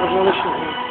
Można leśnić.